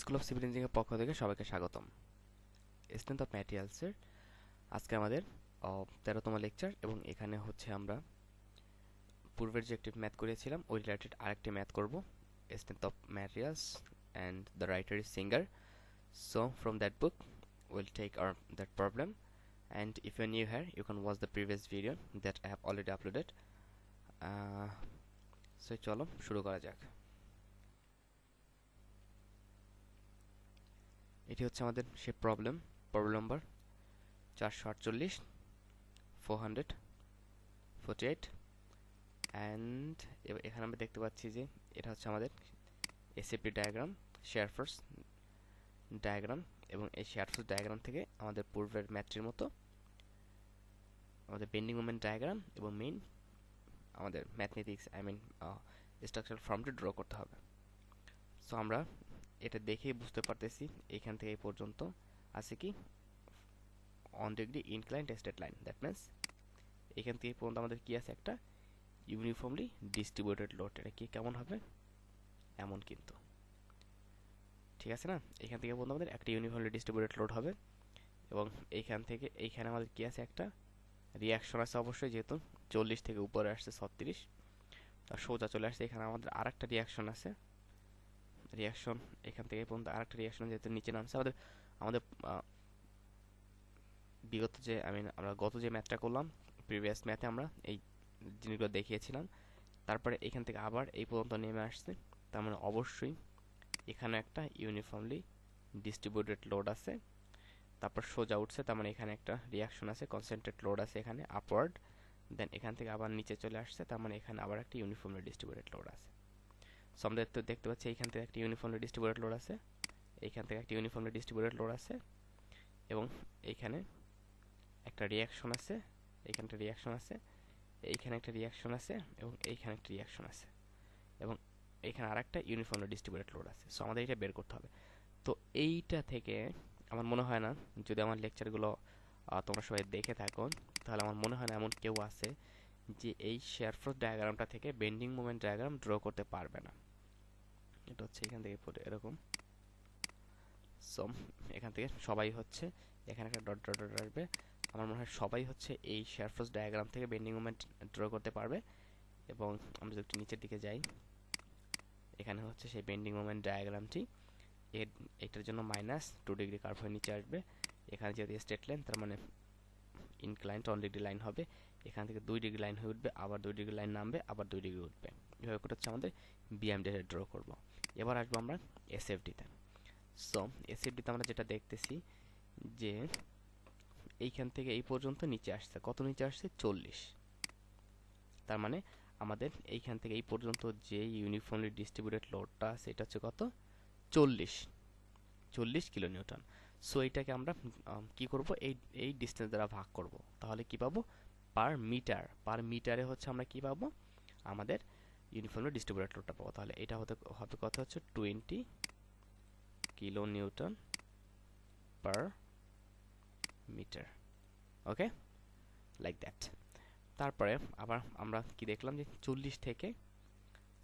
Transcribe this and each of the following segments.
School of civil engineering পক্ষ থেকে সবাইকে স্বাগতম। স্ট্রেন্থ অফ ম্যাটেরিয়ালসের আজকে আমাদের তেরোতম লেকচার এবং এখানে হচ্ছে আমরা পূর্বের যে একটি ম্যাথ করেছিলাম ওই রিলেটেড আরেকটি ম্যাথ করব। Strength of materials and the writer is singer so from that book will take R that problem and if you're new here you watch the previous video that I have already uploaded. Uh, so চলো শুরু করা যাক। এটি হচ্ছে আমাদের সে problem problem number চারশো আটচল্লিশ four hundred forty eight and এখানে আমরা দেখতে পাচ্ছি যে এটা হচ্ছে আমাদের SAP diagram shear force diagram এবং এই শেয়ার ফোর্স ডায়াগ্রাম থেকে আমাদের পূর্বের ম্যাটটির মতো আমাদের বেন্ডিং মুভমেন্ট ডায়াগ্রাম এবং মেইন আমাদের ম্যাথমেটিক্স আই মিন স্ট্রাকচার ফর্মটি ড্র করতে হবে। সো আমরা এটা দেখেই বুঝতে পারতেছি, এখান থেকে পর্যন্ত। আছে কি? On degree incline tested line that means এখান থেকে পর্যন্ত আমাদের কি আছে? একটা ইউনিফর্মলি ডিস্ট্রিবিউটেড লোড এটা কি কেমন হবে? এমন কিন্তু। ঠিক আছে না? এখান থেকে পর্যন্ত আমাদের একটা ইউনিফর্মলি ডিস্ট্রিবিউটেড লোড হবে। এবং এইখান থেকে এইখানে আমাদের কি আছে? একটা রিয়াকশন আছে অবশ্যই, যেহেতু চল্লিশ থেকে উপরে আসছে ছত্রিশ। আর সোজা চলে আসছে, এখানে আমাদের আর একটা রিয়াকশন আছে। রিয়াকশন এখান থেকে পর্যন্ত আরেকটা রিয়াকশন যেহেতু নিচে নামছে, আমাদের আমাদের বিগত যে আই মিন আমরা গত যে ম্যাথটা করলাম প্রিভিয়াস ম্যাথে আমরা এই জিনিসগুলো দেখিয়েছিলাম, তারপরে এখান থেকে আবার এই পর্যন্ত নেমে আসছে, তার মানে অবশ্যই এখানে একটা ইউনিফর্মলি ডিস্ট্রিবিউটেড লোড আছে, তারপর সোজা উঠছে, তার মানে এখানে একটা রিয়াকশন আছে কনসেন্ট্রেট লোড আছে এখানে আপওয়ার্ড দেন এখান থেকে আবার নিচে চলে আসছে, তার মানে এখানে আবার একটা ইউনিফর্মলি ডিস্ট্রিবিউটেড লোড আছে। সো আমাদের তো দেখতে পাচ্ছি এইখান থেকে একটা ইউনিফর্মলি ডিস্ট্রিবিউটেড লোড আছে। এইখান থেকে একটা ইউনিফর্মলি ডিস্ট্রিবিউটেড লোড আছে এবং এইখানে একটা রিয়াকশন আছে, এইখানে একটা রিয়াকশন আছে, এইখানে একটা রিয়াকশন আছে এবং এইখানে একটা রিয়াকশন আছে এবং এইখানে আর একটা ইউনিফর্মলি ডিস্ট্রিবিউটেড লোড আছে। সো আমাদের এটা বের করতে হবে। তো এইটা থেকে আমার মনে হয় না, যদি আমার লেকচারগুলো তোমরা সবাই দেখে থাকো, তাহলে আমার মনে হয় না এমন কেউ আছে যে এই শেয়ারফোর্স ডায়াগ্রামটা থেকে বেন্ডিং মুভমেন্ট ডায়াগ্রাম ড্র করতে পারবে না। এটা হচ্ছে এখান থেকে পড়ে এরকম। সো এখান থেকে সবাই হচ্ছে, এখানে একটা ডট ডট ডট আসবে। আমার মনে হয় সবাই হচ্ছে এই শেয়ার শেয়ারফোর্স ডায়াগ্রাম থেকে বেন্ডিং মুভমেন্ট ড্র করতে পারবে। এবং আমরা যদি নিচের দিকে যাই, এখানে হচ্ছে সেই বেন্ডিং মুভমেন্ট ডায়াগ্রামটি এর এটার জন্য মাইনাস টু ডিগ্রি কার্ভ হয়ে নিচে আসবে। এখানে যেহেতু স্ট্রেট লাইন তার মানে ইনক্লাইন্ড ওয়ান ডিগ্রি লাইন হবে। এখান থেকে দুই ডিগ্রি লাইন হয়ে উঠবে, আবার দুই ডিগ্রি লাইন নামবে, আবার দুই ডিগ্রি উঠবে। এভাবে করে হচ্ছে আমাদের বিএম ডেটে ড্র করব। এবার আসব আমরা এসএফডিতে সো এসএফডিতে আমরা যেটা দেখতেছি যে এইখান থেকে এই পর্যন্ত নিচে আসছে। কত নিচে আসছে? চল্লিশ। তার মানে আমাদের এইখান থেকে এই পর্যন্ত যে ইউনিফর্মলি ডিস্ট্রিবিউটেড লোডটা এটা হচ্ছে কত? চল্লিশ। চল্লিশ কিলো নিউটন। সো এইটাকে আমরা কি করব? এই এই ডিস্টেন্স দ্বারা ভাগ করব। তাহলে কি পাবো? পার মিটার পার মিটারে হচ্ছে আমরা কি পাবো? আমাদের ইউনিফর্মলি ডিস্ট্রিবিউটেড লোডটা পাবো। তাহলে এটা হতে হবে কত হচ্ছে? Twenty kilo newton per meter okay like that তারপরে আবার আমরা কি দেখলাম যে চল্লিশ থেকে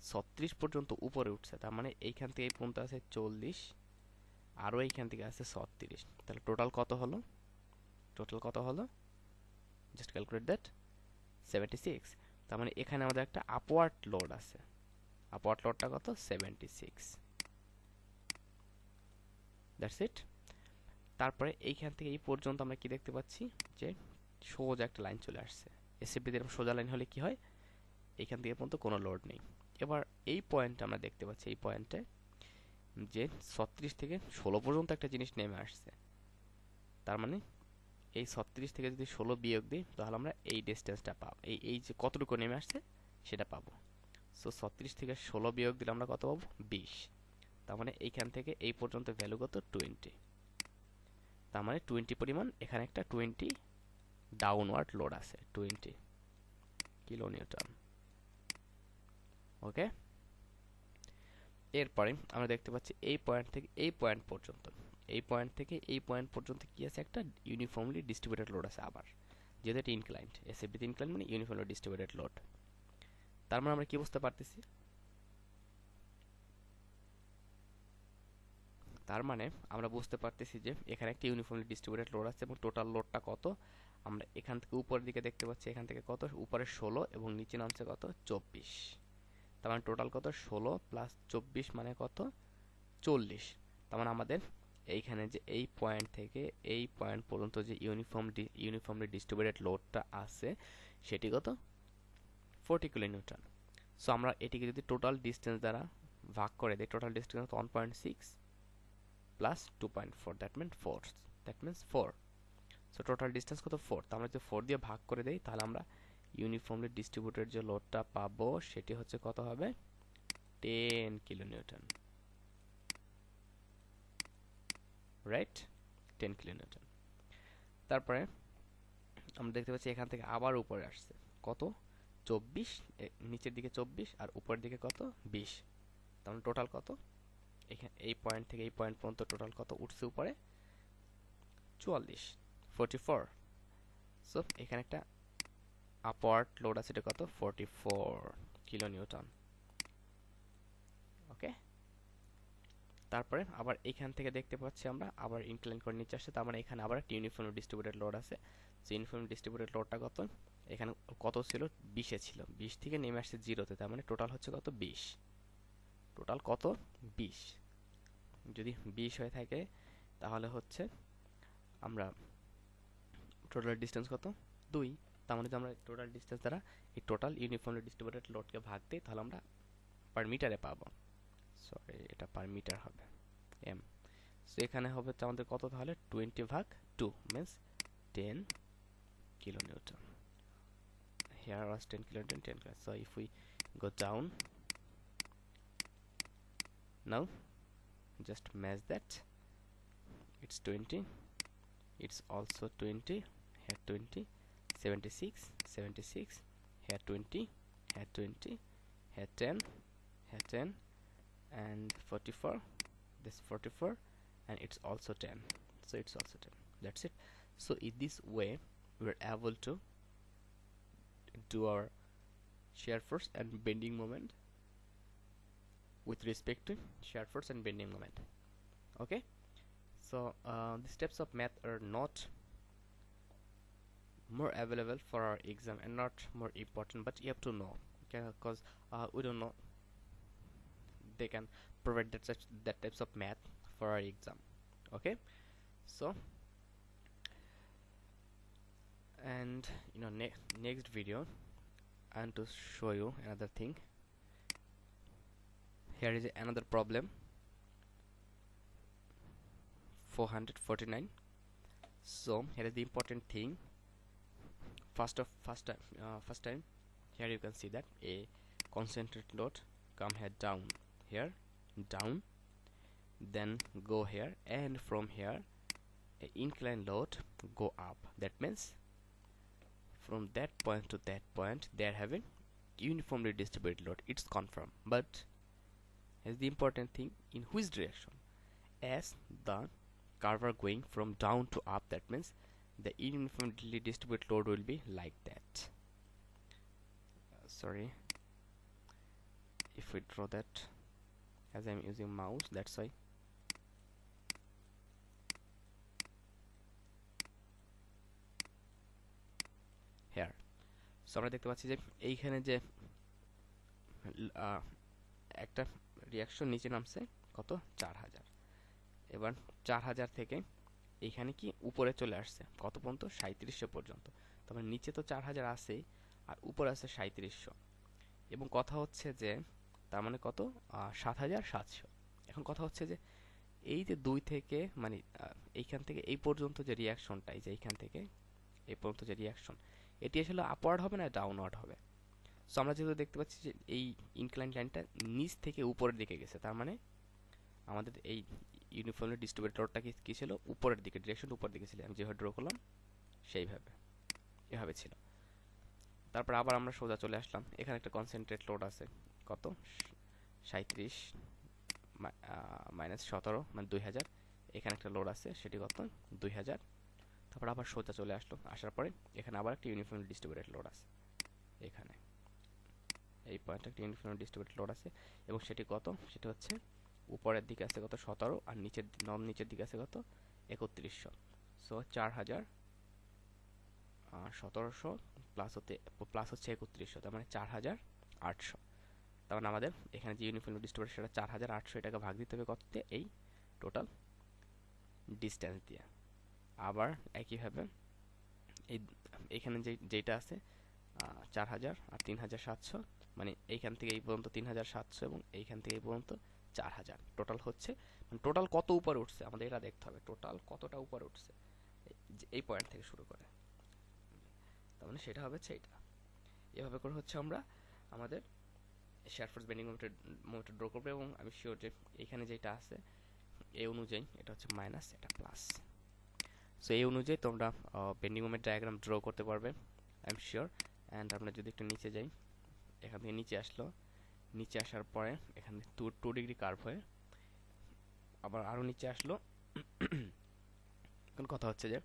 ছত্রিশ পর্যন্ত উপরে উঠছে। তার মানে এইখান থেকে এই পর্যন্ত আছে চল্লিশ, আরও এইখান থেকে আছে ছত্রিশ। তাহলে টোটাল কত হলো? টোটাল কত হলো? Just calculate that seventy six তার মানে এখানে আমাদের একটা আপওয়ার্ড লোড আছে। আপওয়ার্ড লোডটা কত? সেভেন্টি সিক্স দ্যাটস ইট তারপরে এইখান থেকে এই পর্যন্ত আমরা কি দেখতে পাচ্ছি? যে সোজা একটা লাইন চলে আসছে। এসএফডিতে সোজা লাইন হলে কি হয়? এইখান থেকে পর্যন্ত কোনো লোড নেই। এবার এই পয়েন্টে আমরা দেখতে পাচ্ছি, এই পয়েন্টে যে ছত্রিশ থেকে ষোলো পর্যন্ত একটা জিনিস নেমে আসছে। তার মানে এই ছত্রিশ থেকে যদি ষোলো বিয়োগ দিই, তাহলে আমরা এই ডিস্টেন্সটা পাবো। এই এই যে কতটুকু নেমে আসছে, সেটা পাবো। সো ছত্রিশ থেকে ষোলো বিয়োগ দিলে আমরা কত পাবো? বিশ। তার মানে এইখান থেকে এই পর্যন্ত ভ্যালু কত? টোয়েন্টি তার মানে টোয়েন্টি পরিমাণ, এখানে একটা টোয়েন্টি ডাউনওয়ার্ড লোড আছে। টোয়েন্টি কিলো নিউটন ওকে এরপরে আমরা দেখতে পাচ্ছি এই পয়েন্ট থেকে, এই পয়েন্ট পর্যন্ত। এই পয়েন্ট থেকে এই পয়েন্ট পর্যন্ত কি আছে? একটা ইউনিফর্মলি ডিস্ট্রিবিউটেড লোড আছে আবার। যেহেতু এটা ইনক্লাইন্ড এসএফবিতে ইনক্লাইন্ড মানে ইউনিফর্মলি ডিস্ট্রিবিউটেড লোড তার মানে আমরা কি বুঝতে পারতেছি? তার মানে আমরা বুঝতে পারতেছি যে এখানে একটা ইউনিফর্মলি ডিস্ট্রিবিউটেড লোড আছে এবং টোটাল লোডটা কত? আমরা এখান থেকে উপরের দিকে দেখতে পাচ্ছি, এখান থেকে কত? উপরে ষোলো এবং নিচে নামছে কত? চব্বিশ। তার মানে টোটাল কত? ষোলো প্লাস চব্বিশ মানে কত? চল্লিশ। তার মানে আমাদের এইখানে যে এই পয়েন্ট থেকে এই পয়েন্ট পর্যন্ত যে ইউনিফর্ম ইউনিফর্মলি ডিস্ট্রিবিউটেড লোডটা আছে, সেটি কত? ফোরটি কিলো নিউটন সো আমরা এটিকে যদি টোটাল ডিস্টেন্স দ্বারা ভাগ করে দিই total distance one point six plus two point four that mean four that means four so total distance কত? ফোর তো আমরা যদি ফোর দিয়ে ভাগ করে দিই, তাহলে আমরা ইউনিফর্মলি ডিস্ট্রিবিউটেড যে লোডটা পাবো, সেটি হচ্ছে কত হবে? Ten kilo newton right ten kilo newton তারপরে আমরা দেখতে পাচ্ছি এখান থেকে আবার উপরে আসছে। কত? চব্বিশ নিচের দিকে চব্বিশ আর উপরের দিকে কত? বিশ। তাহলে টোটাল কত? এখানে এই পয়েন্ট থেকে এই পয়েন্ট পর্যন্ত টোটাল কত উঠছে উপরে? চুয়াল্লিশ ফোরটি ফোর সো এখানে একটা আপওয়ার্ড লোড আছে, এটা কত? Forty four kilo newton okay তারপরে আবার এখান থেকে দেখতে পাচ্ছি আমরা, আবার ইনক্লাইন করে নিচে আসছে, তার মানে এখানে আবার একটা ইউনিফর্ম ডিস্ট্রিবিউটেড লোড আছে। সেই ইউনিফর্ম ডিস্ট্রিবিউটেড লোডটা কত? এখানে কত ছিল? বিশে ছিল। বিশ থেকে নেমে আসছে জিরোতে তার মানে টোটাল হচ্ছে কত? বিশ। টোটাল কত? বিশ। যদি বিশ হয়ে থাকে, তাহলে হচ্ছে আমরা টোটাল ডিস্টেন্স কত? দুই। তার মানে আমরা টোটাল ডিস্টেন্স দ্বারা এই টোটাল ইউনিফর্মলি ডিস্ট্রিবিউটেড লোডকে ভাগ দিই, তাহলে আমরা পার মিটারে পাবো। সরি এটা পার মিটার হবে এম সো এখানে হবে তো আমাদের কত তাহলে টোয়েন্টি ভাগ two means ten kilo newton here was 10 kilonewton 10 kilo so if we go down now just match that it's 20 it's also 20 here 20 76 76 here 20 here 20 here 10 here 10 and 44 this 44 and it's also 10 so it's also 10 that's it. So in this way we're able to do our shear force and bending moment with respect to shear force and bending moment. Okay? So uh, the steps of math are not more available for our exam and not more important but you have to know. Okay? Because uh, we don't know they can provide that such that types of math for our exam. Okay? So and you know ne next video I want to show you another thing. Here is another problem. 449 so here is the important thing. First of first time uh, first time here you can see that a concentrate load come here down here down then go here and from here incline load go up. That means from that point to that point they are having uniformly distributed load. It's confirmed. But as the important thing in which direction? As the curve are going from down to up that means the uniformly distributed load will be like that. Uh, sorry. If we draw that as I'm using mouse, that's why. Here. So আমরা দেখতে পাচ্ছি যে এইখানে যে একটা reaction নিচে নামছে, কত? চার হাজার। এবার চার হাজার থেকে এইখানে কি উপরে চলে আসছে? কত পর্যন্ত? সাঁত্রিশশো পর্যন্ত। তারপর নিচে তো চার হাজার আছেই, আর উপরে আছে সাঁত্রিশশো এবং কথা হচ্ছে যে তার মানে কত? সাত হাজার সাতশো। এখন কথা হচ্ছে যে এই যে দুই থেকে মানে এইখান থেকে এই পর্যন্ত যে রিয়াকশনটা এই যে এইখান থেকে এই পর্যন্ত যে রিয়াকশন এটি আসলে আপওয়ার্ড হবে না ডাউনওয়ার্ড হবে? সো আমরা যেহেতু দেখতে পাচ্ছি যে এই ইনক্লাইন লাইনটা নিচ থেকে উপরের দিকে গেছে, তার মানে আমাদের এই ইউনিফর্মলি ডিস্ট্রিবিউটরটা কি, কী ছিল? উপরের দিকে ডিরেকশন উপরের দিকে ছিল। আমি যেভাবে ড্র করলাম, সেইভাবে, এভাবে ছিল। তারপর আবার আমরা সোজা চলে আসলাম। এখানে একটা কনসেন্ট্রেট লোড আছে। কত? সাঁত্রিশ মাইনাস সতেরো মানে দুই হাজার। এখানে একটা লোড আছে, সেটি কত? দুই হাজার। তারপর আবার সোজা চলে আসলো, আসার পরে এখানে আবার একটা ইউনিফর্ম ডিস্ট্রিবিউটেড লোড আছে, এখানে। এই পয়েন্টে একটা ইউনিফর্ম ডিস্ট্রিবিউটেড লোড আছে, এবং সেটি কত? সেটি হচ্ছে উপরের দিকে আছে কত? সতেরো, আর নিচের নন নিচের দিকে আছে কত? একত্রিশশো। সো চার হাজার সতেরোশো প্লাস হতে প্লাস হচ্ছে একত্রিশশো, তার মানে চার হাজার আটশো। তার মানে আমাদের এখানে যে ইউনিফর্ম ডিস্টেন্স সেটা চার হাজার আটশো এটাকে ভাগ দিতে হবে কত দিয়ে? এই টোটাল ডিস্টেন্স দিয়ে। আবার একইভাবে এই এখানে যে, যেটা আছে চার হাজার আর তিন হাজার সাতশো মানে এইখান থেকে এই পর্যন্ত তিন হাজার সাতশো এবং এইখান থেকে এই পর্যন্ত চার হাজার। টোটাল হচ্ছে টোটাল মানে কত উপরে উঠছে? আমাদের এটা দেখতে হবে টোটাল কতটা উপরে উঠছে? এই পয়েন্ট থেকে শুরু করে। তার মানে সেটা হবে সেইটা এভাবে করে হচ্ছে আমরা আমাদের শেয়ার ফোর্স বেন্ডিং মোমেন্টের মোমেন্টে ড্র করব এবং আমি শিওর যে এখানে যেটা আছে এই অনুযায়ী এটা হচ্ছে মাইনাস এটা প্লাস সো এই অনুযায়ী তোমরা বেন্ডিং মোমেন্ট ডায়াগ্রাম ড্র করতে পারবে আই এম শিওর অ্যান্ড আমরা যদি একটু নিচে যাই, এখান থেকে নিচে আসলো, নিচে আসার পরে এখানে টু টু ডিগ্রি কার্ভ হয়ে আবার আরও নিচে আসলো। এখন কথা হচ্ছে যে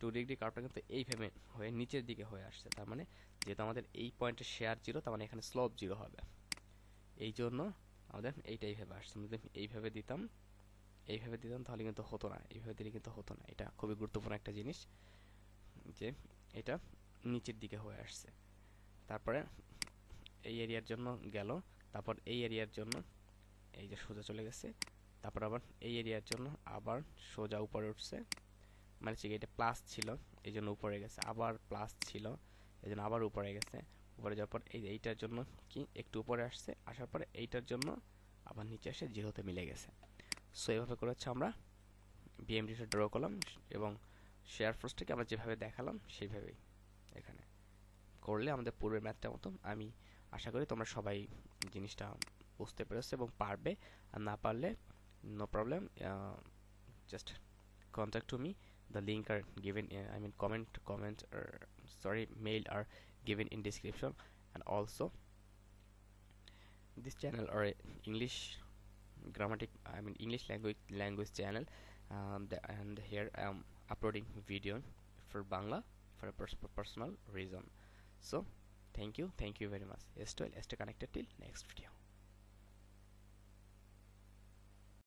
টু ডিগ্রি কার্ভটা কিন্তু এইভাবে হয়ে নিচের দিকে হয়ে আসছে। তার মানে যেহেতু আমাদের এই পয়েন্টে শেয়ার জিরো তার মানে এখানে স্লোপ জিরো হবে। এই জন্য আমাদের এইটা এইভাবে আসছে। আমরা এইভাবে দিতাম এইভাবে দিতাম তাহলে কিন্তু হতো না। এইভাবে দিলে কিন্তু হতো না। এটা খুবই গুরুত্বপূর্ণ একটা জিনিস যে এটা নিচের দিকে হয়ে আসছে। তারপরে এই এরিয়ার জন্য গেল, তারপর এই এরিয়ার জন্য এই যে সোজা চলে গেছে, তারপর আবার এই এরিয়ার জন্য আবার সোজা উপরে উঠছে। মানে হচ্ছে এটা প্লাস ছিল এই জন্য উপরে গেছে। আবার প্লাস ছিল এই জন্য আবার উপরে গেছে। উপরে যাওয়ার পর এই এইটার জন্য কি একটু উপরে আসছে আসার পরে এইটার জন্য আবার নিচে এসে জিরোতে মিলে গেছে। সো এইভাবে করে হচ্ছে আমরা বিএমডিটা ড্র করলাম এবং শেয়ার ফোর্সটাকে আমরা যেভাবে দেখালাম সেইভাবেই এখানে করলে আমাদের পূর্বের ম্যাথটা মতো আমি আশা করি তোমরা সবাই জিনিসটা বুঝতে পেরেছ এবং পারবে। আর না পারলে no problem just me the link are given in, i mean comment comment or sorry mail are given in description. And also this channel or english grammatic i mean english language language channel um, the, and here i'm uploading video for bangla for a pers personal reason. So thank you. Thank you very much. Stay stay connected till next video